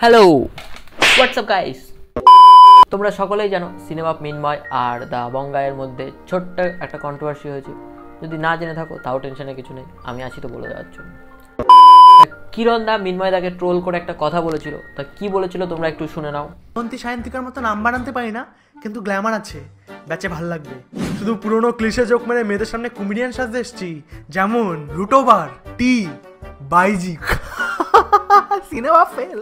Hello WhatsApp guys তোমরা সকলেই জানো সিনেমা মিনময় আর দ্য বঙ্গায়ের মধ্যে ছোট্ট একটা কন্ট্রোভার্সি হয়েছে। যদি না জেনে থাকো, তাও টেনশনে কিছু নেই। আমি আছি তো বলে দেওয়ার জন্য। কিরণ দা মিনময় দাকে ট্রোল করে একটা কথা বলেছিল। তা কি বলেছিল তোমরা একটু শুনে নাও। অন্তি সায়ন্তিকার মতো নাম্বার আনতে পারি না, কিন্তু গ্ল্যামার আছে। ব্যাচে ভালো লাগবে। শুধু পুরনো ক্লিশে যোগ মেরে মেয়েদের সামনে কমেডিয়ান সাজতে এসছি। যেমন রুটোবার, টি, বাইজি। সিনেমা ফেল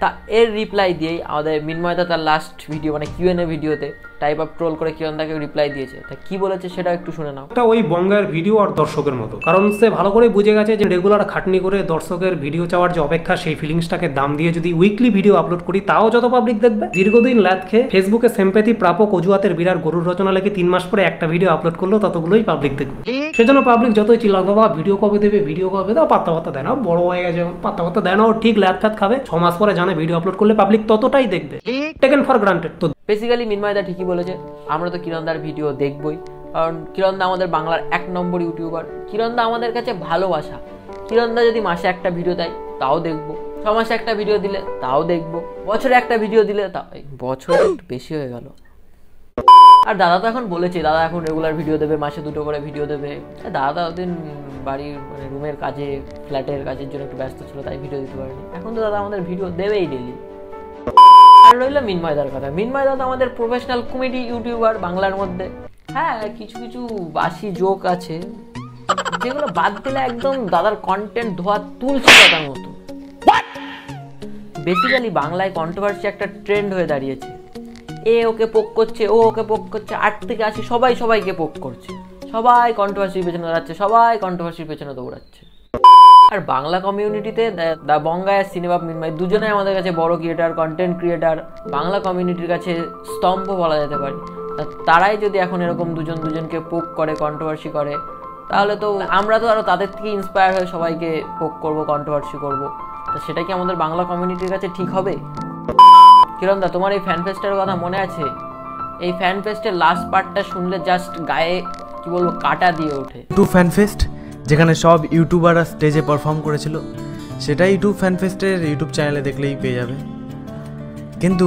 তা এর রিপ্লাই দিয়েই আমাদের মিনময়দা তার লাস্ট ভিডিও মানে কিউএনএ ভিডিওতে টাইপ অফ ট্রোল করে কিরণ দাকে রিপ্লাই দিয়েছে। তা কি বলেছে সেটা একটু শুনে নাও। একটা ওই বঙ্গের ভিডিও আর দর্শকের মতো। কারণ সে ভালো করে বুঝে গেছে যে রেগুলার খাটনি করে দর্শকের ভিডিও চাওয়ার যে অপেক্ষা সেই ফিলিংসটাকে দাম দিয়ে যদি উইকলি ভিডিও আপলোড করি তাও যত পাবলিক দেখবে। দীর্ঘদিন ল্যাদ খেয়ে ফেসবুকে সেম্পেথি প্রাপক অজুহাতের বিরাট গরুর রচনা লেগে তিন মাস পরে একটা ভিডিও আপলোড করলেও ততগুলোই পাবলিক দেখবে। সেজন্য পাবলিক যতই চিল্লাক বাবা ভিডিও কবে দেবে ভিডিও কবে দাও পাত্তা পাত্তা দেয় না। বড় হয়ে গেছে পাত্তা পাত্তা দেয় না ও ঠিক ল্যাদ ফ্যাদ খাবে। ছ মাস পরে জানে ভিডিও আপলোড করলে পাবলিক ততটাই দেখবে। টেকেন ফর গ্রান্টেড তো বেসিক্যালি মিনময়দা ঠিকই বলেছে। আমরা তো কিরণদার ভিডিও দেখবই। কারণ কিরণদা আমাদের বাংলার এক নম্বর ইউটিউবার কিরণদা আমাদের কাছে ভালোবাসা। কিরণদা যদি মাসে একটা ভিডিও দেয়, তাও দেখব। ছ মাসে একটা ভিডিও দিলে, তাও দেখব। বছরে একটা ভিডিও দিলে তা বছর একটু বেশি হয়ে গেল। আর দাদা তো এখন বলেছে, দাদা এখন রেগুলার ভিডিও দেবে, মাসে দুটো করে ভিডিও দেবে। দাদা ওদিন বাড়ির মানে রুমের কাজে ফ্ল্যাটের কাজের জন্য একটু ব্যস্ত ছিল, তাই ভিডিও দিতে পারেনি। এখন তো দাদা আমাদের ভিডিও দেবেই ডেলি আর রইল মিনময়দার কথা। মিনময়দা তো আমাদের প্রফেশনাল কমেডি ইউটিউবার বাংলার মধ্যে। হ্যাঁ কিছু কিছু বাসি জোক আছে যেগুলো বাদ দিলে একদম দাদার কন্টেন্ট ধোয়া তুলছে কথার মতো। বেসিক্যালি বাংলায় কন্ট্রোভার্সি একটা ট্রেন্ড হয়ে দাঁড়িয়েছে। এ ওকে পোক করছে ও ওকে পোক করছে আট থেকে আসি সবাই সবাইকে পোক করছে। সবাই কন্ট্রোভার্সির পেছনে দাঁড়াচ্ছে সবাই কন্ট্রোভার্সির পেছনে দৌড়াচ্ছে। আর বাংলা কমিউনিটিতে দ্য বঙ্গায় সিনেমা মিনময় দুজনে আমাদের কাছে বড় ক্রিয়েটার কন্টেন্ট ক্রিয়েটার বাংলা কমিউনিটির কাছে স্তম্ভ বলা যেতে পারে। তারাই যদি এখন এরকম দুজন দুজনকে পোক করে কন্ট্রোভার্সি করে, তাহলে তো আমরা তো আরও তাদের থেকে ইন্সপায়ার হয়ে সবাইকে পোক করব কন্ট্রোভার্সি করব। তো সেটা কি আমাদের বাংলা কমিউনিটির কাছে ঠিক হবে? কিরণ দা, তোমার এই ফ্যান ফেস্টের কথা মনে আছে? এই ফ্যান ফেস্টের লাস্ট পার্টটা শুনলে জাস্ট গায়ে, কি বলব, কাটা দিয়ে ওঠে। টু ফ্যান ফেস্ট যেখানে সব ইউটিউবাররা স্টেজে পারফর্ম করেছিল সেটা ইউটিউব ফ্যানফেস্টের ইউটিউব চ্যানেলে দেখলেই পেয়ে যাবে। কিন্তু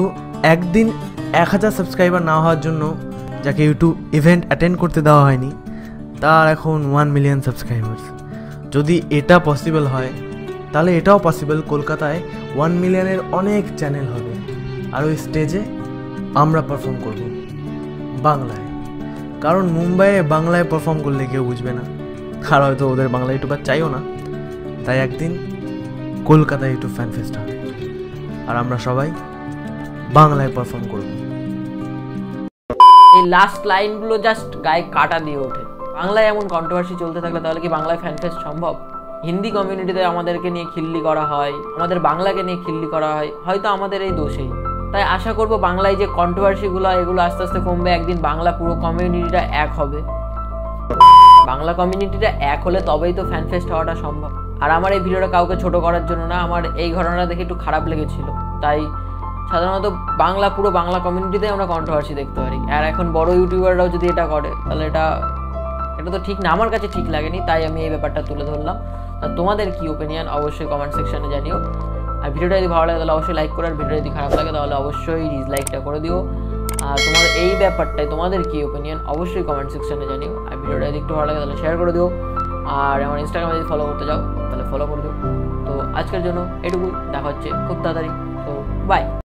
একদিন এক হাজার সাবস্ক্রাইবার না হওয়ার জন্য যাকে ইউটিউব ইভেন্ট অ্যাটেন্ড করতে দেওয়া হয়নি, তার এখন ওয়ান মিলিয়ন সাবস্ক্রাইবার্স যদি এটা পসিবল হয়, তাহলে এটাও পসিবল কলকাতায় ওয়ান মিলিয়নের অনেক চ্যানেল হবে, আর ওই স্টেজে আমরা পারফর্ম করব। বাংলায়। কারণ মুম্বাইয়ে বাংলায় পারফর্ম করলে কেউ বুঝবে না। আর হয়তো ওদের বাংলা ইউটিউবার চাইও না। তাই একদিন কলকাতায় ইউটিউব ফ্যান ফেস্ট হবে। আর আমরা সবাই বাংলায় পারফর্ম করব। এই লাস্ট লাইনগুলো জাস্ট গায়ে কাটা দিয়ে ওঠে। বাংলায় এমন কন্ট্রোভার্সি চলতে থাকলে তাহলে কি বাংলায় ফ্যান ফেস্ট সম্ভব? হিন্দি কমিউনিটিতে আমাদেরকে নিয়ে খিল্লি করা হয়, আমাদের বাংলাকে নিয়ে খিল্লি করা হয়, হয়তো আমাদের এই দোষেই তাই আশা করব বাংলায় যে কন্ট্রোভার্সিগুলো এগুলো আস্তে আস্তে কমবে, একদিন বাংলা পুরো কমিউনিটিটা এক হবে। বাংলা কমিউনিটিটা এক হলে তবেই তো ফ্যান ফেস্ট হওয়াটা সম্ভব। আর আমার এই ভিডিওটা কাউকে ছোট করার জন্য না, আমার এই ঘটনাটা দেখে একটু খারাপ লেগেছিল। তাই সাধারণত বাংলা, পুরো বাংলা কমিউনিটিতে আমরা কন্ট্রোভার্সি দেখতে পারি। আর এখন বড় ইউটিউবাররাও যদি এটা করে, তাহলে এটা এটা তো ঠিক না, আমার কাছে ঠিক লাগেনি, তাই আমি এই ব্যাপারটা তুলে ধরলাম। তোমাদের কি ওপিনিয়ন অবশ্যই কমেন্ট সেকশনে জানিও। আর ভিডিওটা যদি ভালো লাগে, তাহলে অবশ্যই লাইক করো, আর ভিডিওটা যদি খারাপ লাগে, তাহলে অবশ্যই ডিসলাইকটা করে দিও। আর তোমাদের এই ব্যাপারটায় তোমাদের কি ওপিনিয়ন অবশ্যই কমেন্ট সেকশনে জানিও। আর ভিডিওটা একটু ভালো লাগে, তাহলে শেয়ার করে দিও। আর আমার ইনস্টাগ্রামে যদি ফলো করতে যাও, তাহলে ফলো করে দিও। তো আজকের জন্য এটুকুই, দেখা হচ্ছে খুব তাড়াতাড়ি। তো বাই